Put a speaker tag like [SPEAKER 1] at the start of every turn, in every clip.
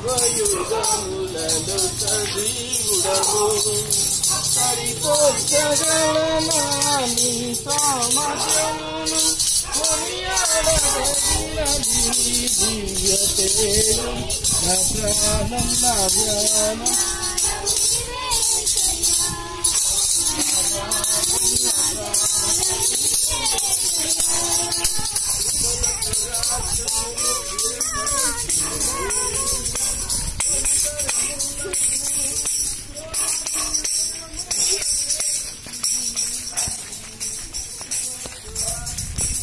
[SPEAKER 1] సర్వయుగములలో సజీవుడవు సరిపోల్చగలనా నీ సామర్థ్యమును కొనియాడదగినది దివ్య తేజం నా ప్రాణం నా ధ్యానం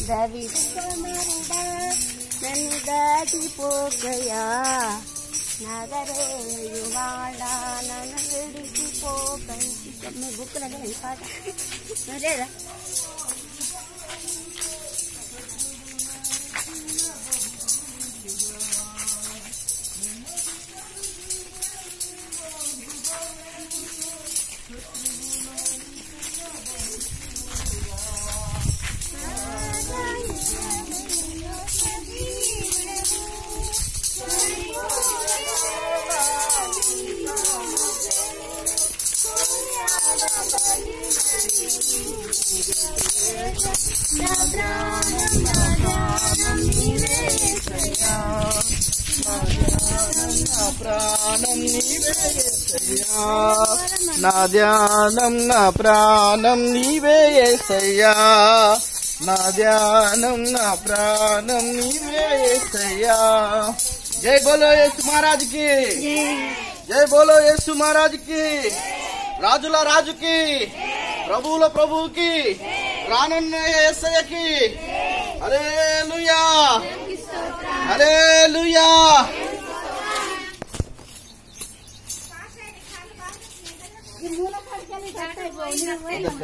[SPEAKER 2] दबी मरदा नन दादी पो गया नगरे युवाड़ा नन लड़की पो
[SPEAKER 1] गई मैं बुक लगे नहीं पाता నా ధ్యానం నా ప్రాణం నీవే యేసయ్యా నా ధ్యానం నా ప్రాణం నీవే యేసయ్యా జై బోలో యేసు మహారాజ్ కి జై బోలో యేసు మహారాజ్ కి రాజుల రాజుకి ప్రభువుల ప్రభువుకి రానున్న యేసయ్యకి హల్లెలూయా హల్లెలూయా
[SPEAKER 2] ఈ మూల పడకలి కట్టాయి